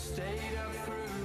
stayed up through